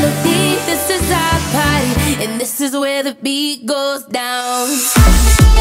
melody. This is our party, and this is where the beat goes down.